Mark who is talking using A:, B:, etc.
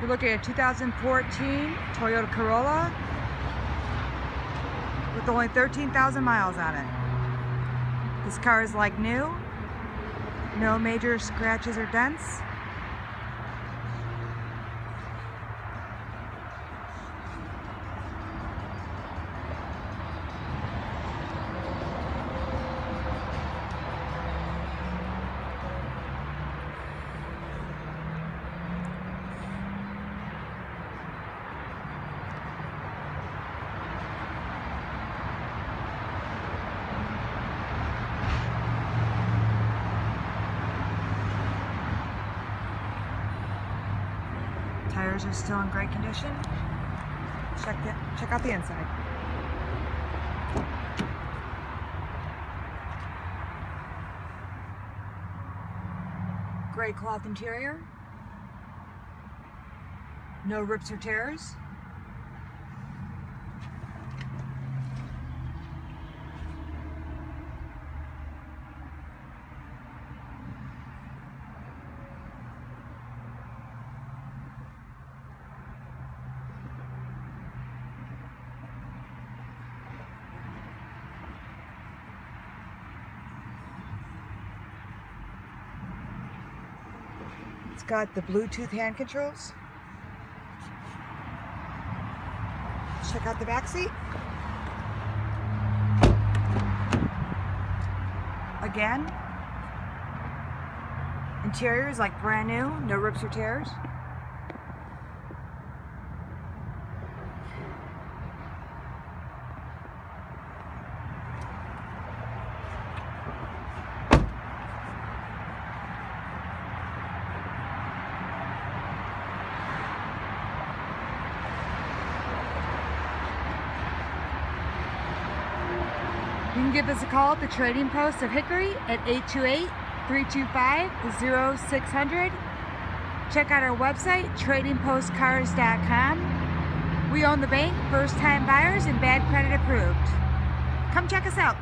A: You're looking at a 2014 Toyota Corolla with only 13,000 miles on it. This car is like new, no major scratches or dents. Tires are still in great condition. Check, the, check out the inside. Gray cloth interior. No rips or tears. It's got the Bluetooth hand controls. Check out the back seat. Again, interior is like brand new, no rips or tears. You can give us a call at the Trading Post of Hickory at 828-325-0600. Check out our website, tradingpostcars.com. We own the bank, first time buyers, and bad credit approved. Come check us out.